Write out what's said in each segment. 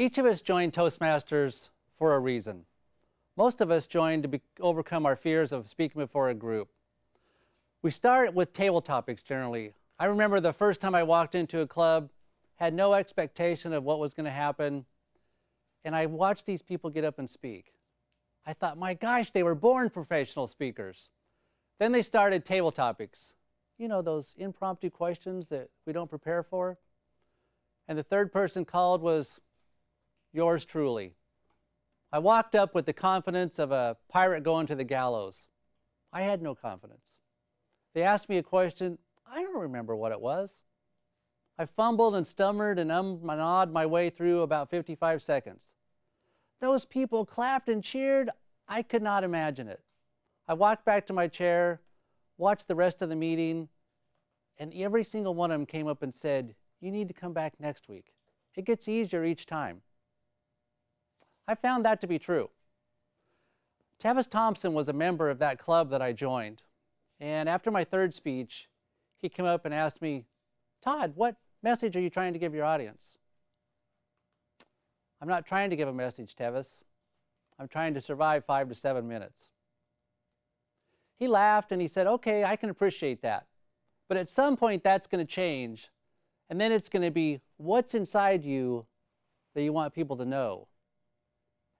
Each of us joined Toastmasters for a reason. Most of us joined to be, overcome our fears of speaking before a group. We start with table topics generally. I remember the first time I walked into a club, had no expectation of what was going to happen, and I watched these people get up and speak. I thought, my gosh, they were born professional speakers. Then they started table topics. You know, those impromptu questions that we don't prepare for. And the third person called was yours truly. I walked up with the confidence of a pirate going to the gallows. I had no confidence. They asked me a question. I don't remember what it was. I fumbled and stammered and ummed and awed my way through about 55 seconds. Those people clapped and cheered. I could not imagine it. I walked back to my chair, watched the rest of the meeting, and every single one of them came up and said, You need to come back next week. It gets easier each time. I found that to be true. Tevis Thompson was a member of that club that I joined. And after my third speech, he came up and asked me, Tod, what message are you trying to give your audience? I'm not trying to give a message, Tevis. I'm trying to survive five to seven minutes. He laughed and he said, Okay, I can appreciate that. But at some point, that's going to change. And then it's going to be what's inside you that you want people to know?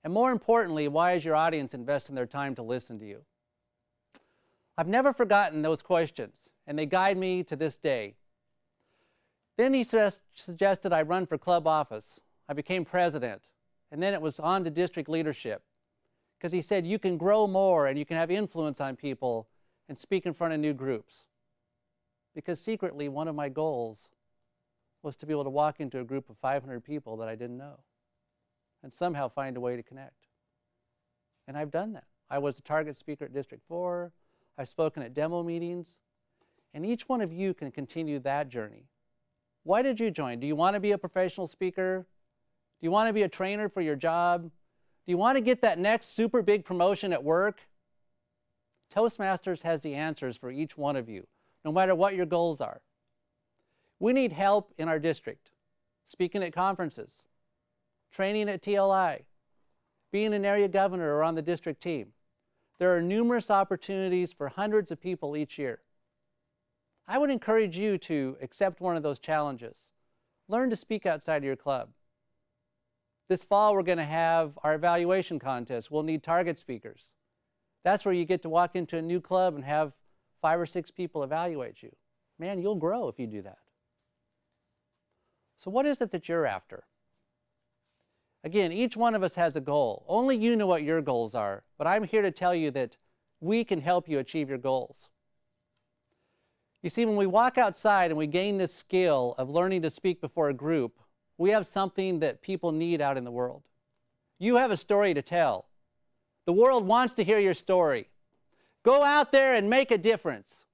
And more importantly, why is your audience investing their time to listen to you? I've never forgotten those questions, and they guide me to this day. Then he suggested I run for club office. I became president, and then it was on to district leadership. Because he said you can grow more and you can have influence on people and speak in front of new groups. Because secretly, one of my goals was to be able to walk into a group of 500 people that I didn't know and somehow find a way to connect. And I've done that. I was a target speaker at District 4. I've spoken at demo meetings. And each one of you can continue that journey. Why did you join? Do you want to be a professional speaker? Do you want to be a trainer for your job? Do you want to get that next super big promotion at work? Toastmasters has the answers for each one of you, no matter what your goals are. We need help in our district, speaking at conferences, training at TLI, being an area governor or on the district team. There are numerous opportunities for hundreds of people each year. I would encourage you to accept one of those challenges. Learn to speak outside of your club. This fall, we're going to have our evaluation contest. We'll need target speakers. That's where you get to walk into a new club and have five or six people evaluate you. Man, you'll grow if you do that. So, what is it that you're after? Again, each one of us has a goal. Only you know what your goals are, but I'm here to tell you that we can help you achieve your goals. You see, when we walk outside and we gain this skill of learning to speak before a group, we have something that people need out in the world. You have a story to tell. The world wants to hear your story. Go out there and make a difference.